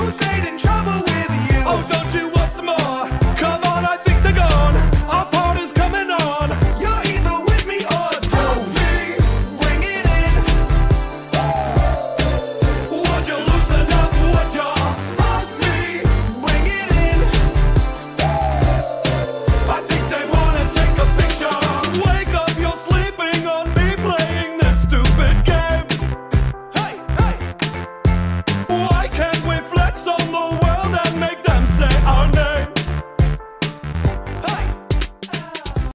Who stayed in trouble